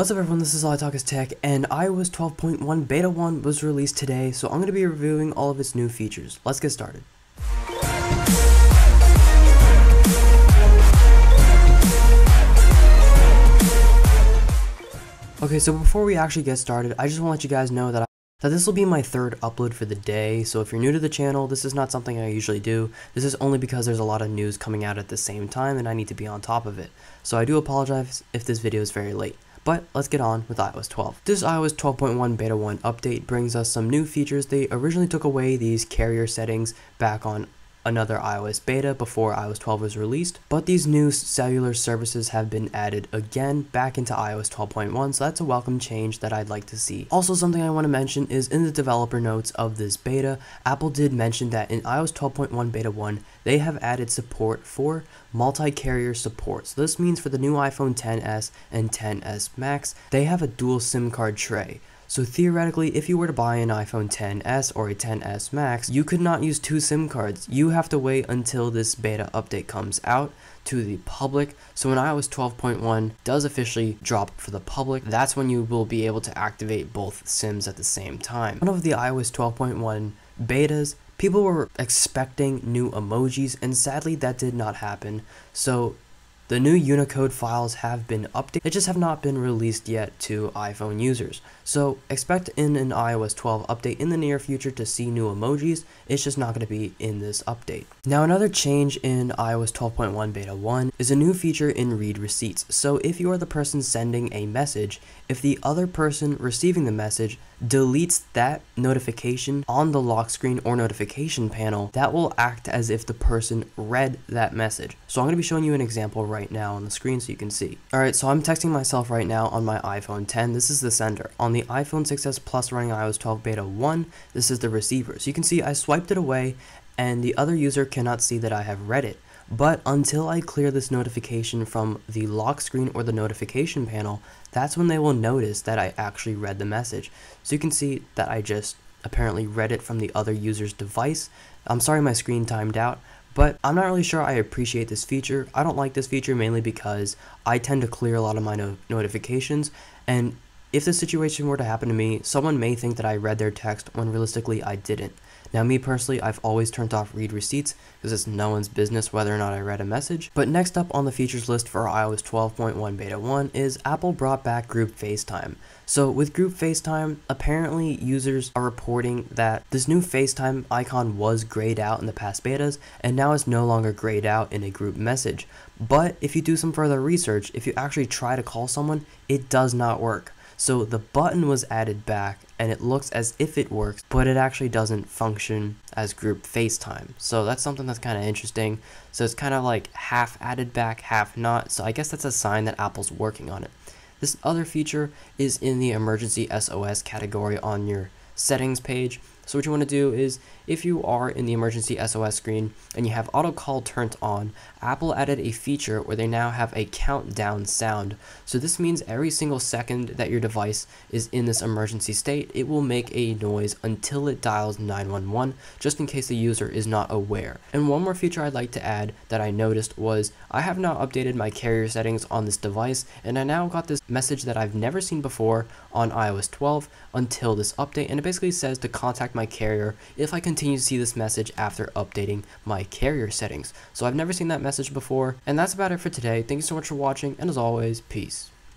What's up everyone, this is All I Talk is Tech, and iOS 12.1 Beta 1 was released today, so I'm going to be reviewing all of its new features. Let's get started. Okay, so before we actually get started, I just want to let you guys know that I that this will be my third upload for the day, so if you're new to the channel, this is not something I usually do. This is only because there's a lot of news coming out at the same time and I need to be on top of it. So I do apologize if this video is very late. But let's get on with iOS 12. This iOS 12.1 Beta 1 update brings us some new features. They originally took away these carrier settings back on another iOS beta before iOS 12 was released, but these new cellular services have been added again back into iOS 12.1, so that's a welcome change that I'd like to see. Also, something I want to mention is in the developer notes of this beta, Apple did mention that in iOS 12.1 beta 1, they have added support for multi-carrier support. So this means for the new iPhone 10s and 10s Max, they have a dual SIM card tray. So theoretically, if you were to buy an iPhone 10s or a 10s Max, you could not use two SIM cards. You have to wait until this beta update comes out to the public. So when iOS 12.1 does officially drop for the public, that's when you will be able to activate both SIMs at the same time. One of the iOS 12.1 betas, people were expecting new emojis and sadly that did not happen. So the new Unicode files have been updated, they just have not been released yet to iPhone users. So expect in an iOS 12 update in the near future to see new emojis, it's just not going to be in this update. Now another change in iOS 12.1 beta 1 is a new feature in read receipts. So if you are the person sending a message, if the other person receiving the message deletes that notification on the lock screen or notification panel, that will act as if the person read that message. So I'm going to be showing you an example right now on the screen so you can see. Alright, so I'm texting myself right now on my iPhone 10. This is the sender. On the iPhone 6s Plus running iOS 12 beta 1, this is the receiver. So you can see I swiped it away and the other user cannot see that I have read it. But until I clear this notification from the lock screen or the notification panel, that's when they will notice that I actually read the message. So you can see that I just apparently read it from the other user's device. I'm sorry my screen timed out, but I'm not really sure I appreciate this feature. I don't like this feature mainly because I tend to clear a lot of my no notifications, and if this situation were to happen to me, someone may think that I read their text when realistically I didn't. Now me personally, I've always turned off read receipts because it's no one's business whether or not I read a message. But next up on the features list for iOS 12.1 beta 1 is Apple brought back group FaceTime. So with group FaceTime, apparently users are reporting that this new FaceTime icon was grayed out in the past betas and now it's no longer grayed out in a group message. But if you do some further research, if you actually try to call someone, it does not work. So the button was added back and it looks as if it works, but it actually doesn't function as group FaceTime. So that's something that's kind of interesting. So it's kind of like half added back, half not. So I guess that's a sign that Apple's working on it. This other feature is in the emergency SOS category on your settings page. So what you want to do is if you are in the emergency SOS screen and you have auto call turned on, Apple added a feature where they now have a countdown sound. So this means every single second that your device is in this emergency state, it will make a noise until it dials 911 just in case the user is not aware. And one more feature I'd like to add that I noticed was I have now updated my carrier settings on this device and I now got this message that I've never seen before on iOS 12 until this update and it basically says to contact my carrier if I continue to see this message after updating my carrier settings. So I've never seen that message before, and that's about it for today. Thank you so much for watching, and as always, peace.